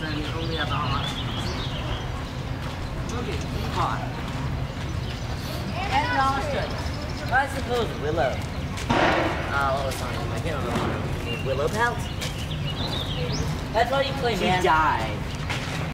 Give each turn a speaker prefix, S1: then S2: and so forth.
S1: then only have the heart. Look at Epot.
S2: And Austin. I suppose Willow. Uh, what was on him? I can't remember. Willow Pelt? That's why you play
S1: She
S2: man.
S1: died.